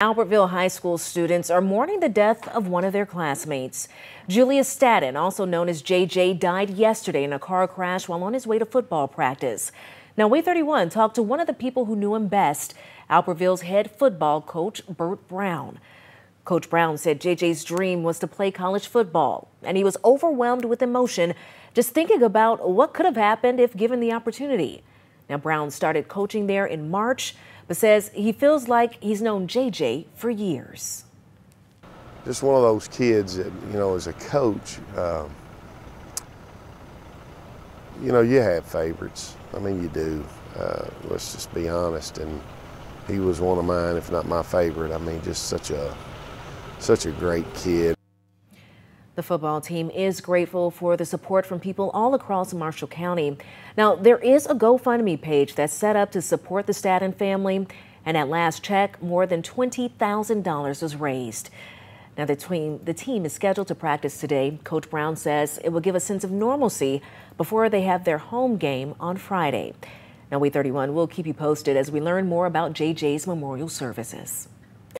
Albertville High School students are mourning the death of one of their classmates. Julius Staten, also known as JJ, died yesterday in a car crash while on his way to football practice. Now, WAAY 31 talked to one of the people who knew him best, Albertville's head football coach, Burt Brown. Coach Brown said JJ's dream was to play college football, and he was overwhelmed with emotion just thinking about what could have happened if given the opportunity. Now, Brown started coaching there in March but says he feels like he's known JJ for years. Just one of those kids that, you know, as a coach, uh, you know, you have favorites. I mean, you do. Uh, let's just be honest. And he was one of mine, if not my favorite. I mean, just such a such a great kid. The football team is grateful for the support from people all across Marshall County. Now, there is a GoFundMe page that's set up to support the Staten family, and at last check, more than $20,000 was raised. Now, the team, the team is scheduled to practice today. Coach Brown says it will give a sense of normalcy before they have their home game on Friday. Now, WAAY 31 will keep you posted as we learn more about JJ's memorial services.